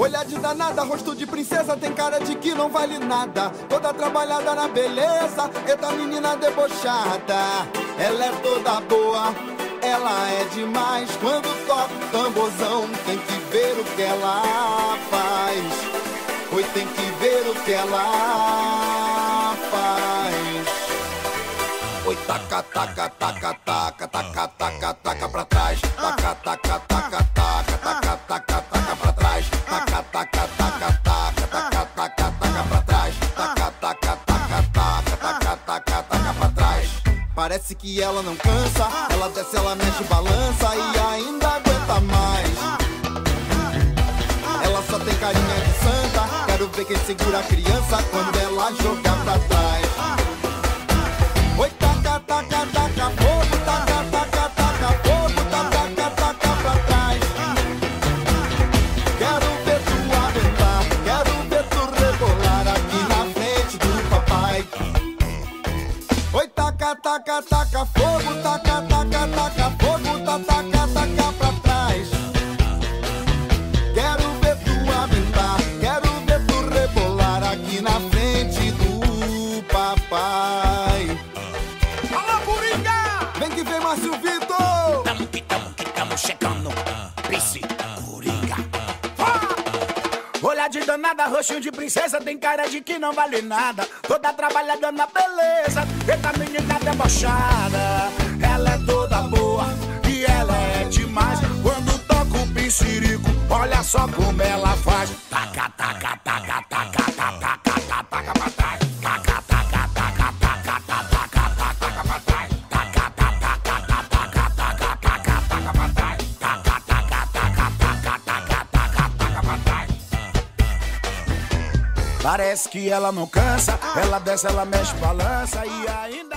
Olhar de danada, rosto de princesa, tem cara de que não vale nada. Toda trabalhada na beleza, eita menina debochada. Ela é toda boa, ela é demais. Quando toca o tamborzão, tem que ver o que ela faz. Oi, tem que ver o que ela faz. Oi, taca, taca, taca, taca, taca, taca, taca pra trás. Taca, taca, taca, taca, taca, taca, Parece que ela não cansa. Ela desce, ela mexe, balança e ainda aguenta mais. Ela só tem carinha de santa. Quero ver quem segura a criança quando ela jogar pra trás. Taca, taca, taca, fogo, taca, taca, taca, fogo, taca, taca, taca pra trás. Quero ver tu aventar, quero ver tu rebolar aqui na frente do papai. Alô, Coringa! Vem que vem, Márcio Vitor! Tamo que tamo que tamo chegando. De danada, roxinho de princesa, tem cara de que não vale nada. Toda trabalhada na beleza, eita menina debochada. Ela é toda boa e ela é demais. Quando toca o pincirico, olha só como ela faz. Taca, taca, taca, Parece que ela não cansa, ela desce, ela mexe, balança e ainda